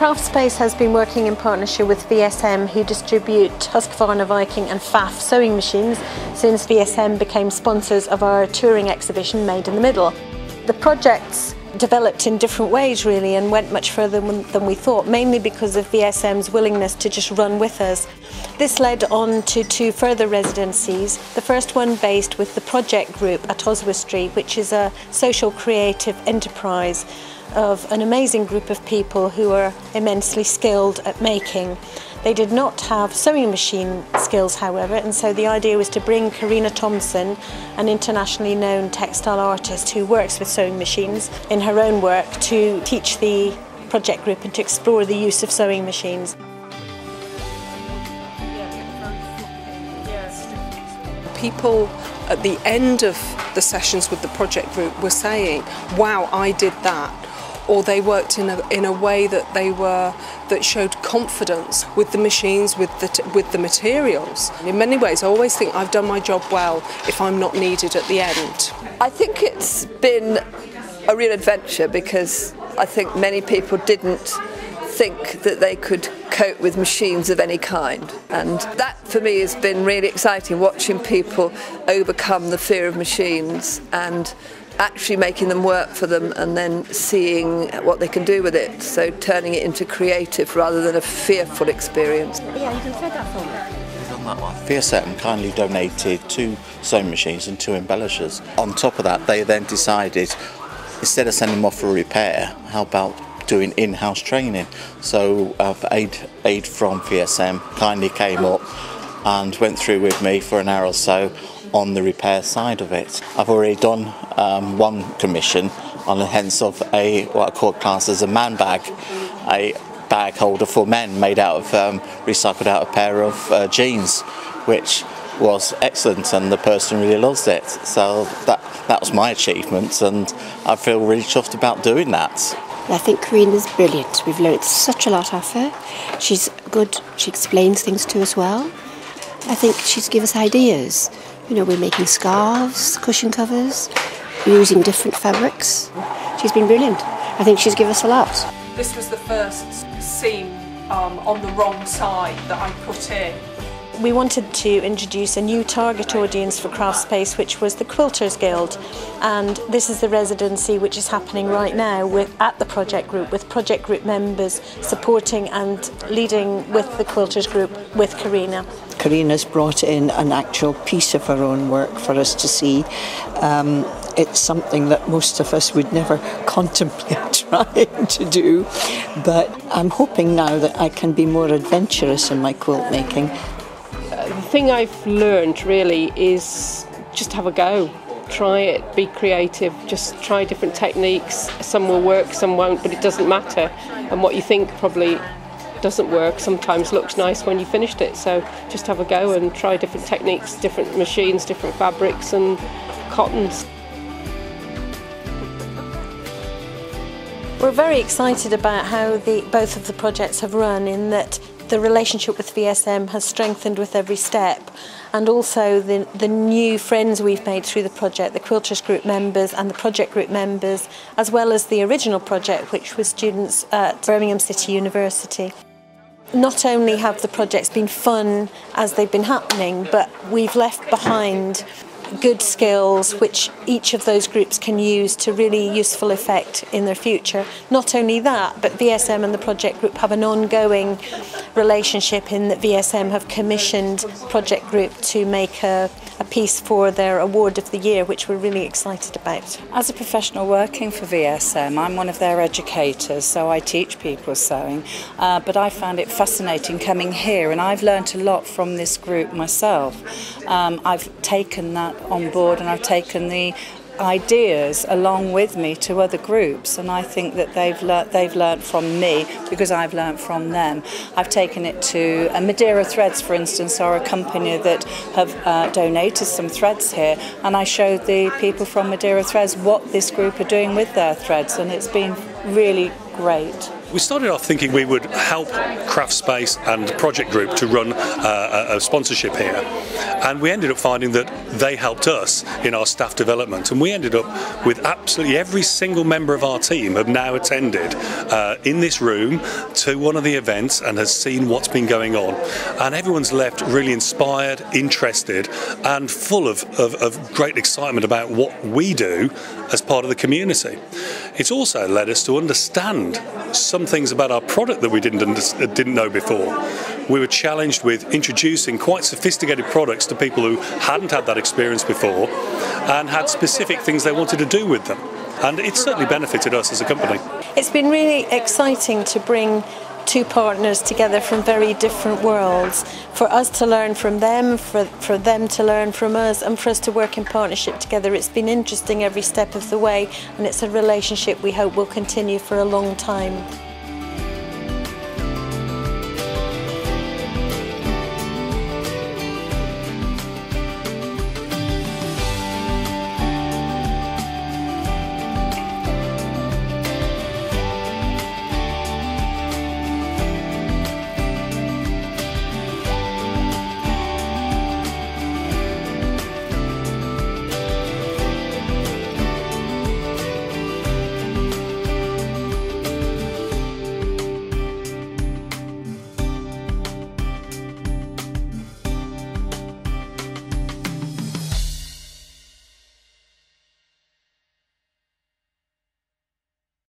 Craftspace has been working in partnership with VSM who distribute Husqvarna Viking and Pfaff sewing machines since VSM became sponsors of our touring exhibition Made in the Middle. The projects developed in different ways really and went much further than we thought, mainly because of VSM's willingness to just run with us. This led on to two further residencies, the first one based with the project group at Oswestry, which is a social creative enterprise of an amazing group of people who are immensely skilled at making. They did not have sewing machine skills, however, and so the idea was to bring Karina Thompson, an internationally known textile artist who works with sewing machines, in her own work to teach the project group and to explore the use of sewing machines. People at the end of the sessions with the project group were saying, wow, I did that or they worked in a, in a way that they were that showed confidence with the machines with the with the materials. In many ways I always think I've done my job well if I'm not needed at the end. I think it's been a real adventure because I think many people didn't think that they could cope with machines of any kind. And that for me has been really exciting watching people overcome the fear of machines and actually making them work for them and then seeing what they can do with it. So turning it into creative rather than a fearful experience. Yeah, you can thread that for me. VSM kindly donated two sewing machines and two embellishers. On top of that, they then decided instead of sending them off for repair, how about doing in-house training? So uh, aid, aid from VSM kindly came up and went through with me for an hour or so on the repair side of it. I've already done um, one commission on the hence of a what I call class as a man bag, a bag holder for men made out of um, recycled out a pair of uh, jeans, which was excellent and the person really loves it. So that that was my achievement and I feel really chuffed about doing that. I think Karina's brilliant. We've learnt such a lot off her. She's good. She explains things to us well. I think she's give us ideas. You know, we're making scarves, cushion covers, using different fabrics. She's been brilliant. I think she's given us a lot. This was the first seam um, on the wrong side that I put in. We wanted to introduce a new target audience for Craftspace, which was the Quilters Guild. And this is the residency which is happening right now with, at the project group, with project group members supporting and leading with the Quilters group with Karina. Karina's brought in an actual piece of her own work for us to see. Um, it's something that most of us would never contemplate trying to do, but I'm hoping now that I can be more adventurous in my quilt making. The thing I've learned really is just have a go. Try it, be creative, just try different techniques. Some will work, some won't, but it doesn't matter. And what you think probably doesn't work sometimes looks nice when you finished it. So just have a go and try different techniques, different machines, different fabrics and cottons. We're very excited about how the, both of the projects have run in that the relationship with VSM has strengthened with every step and also the, the new friends we've made through the project, the Quilters Group members and the project group members, as well as the original project which was students at Birmingham City University not only have the projects been fun as they've been happening, but we've left behind good skills which each of those groups can use to really useful effect in their future. Not only that, but VSM and the project group have an ongoing relationship in that VSM have commissioned project group to make a, a piece for their award of the year, which we're really excited about. As a professional working for VSM, I'm one of their educators, so I teach people sewing. Uh, but I found it fascinating coming here, and I've learnt a lot from this group myself. Um, I've taken that on board and I've taken the ideas along with me to other groups and I think that they've learnt they've learnt from me because I've learnt from them. I've taken it to uh, Madeira Threads for instance are a company that have uh, donated some threads here and I showed the people from Madeira Threads what this group are doing with their threads and it's been really great. We started off thinking we would help Craftspace and Project Group to run uh, a sponsorship here, and we ended up finding that they helped us in our staff development, and we ended up with absolutely every single member of our team have now attended uh, in this room to one of the events and has seen what's been going on, and everyone's left really inspired, interested, and full of, of, of great excitement about what we do as part of the community. It's also led us to understand some things about our product that we didn't didn't know before. We were challenged with introducing quite sophisticated products to people who hadn't had that experience before and had specific things they wanted to do with them. And it certainly benefited us as a company. It's been really exciting to bring two partners together from very different worlds. For us to learn from them for, for them to learn from us and for us to work in partnership together it's been interesting every step of the way and it's a relationship we hope will continue for a long time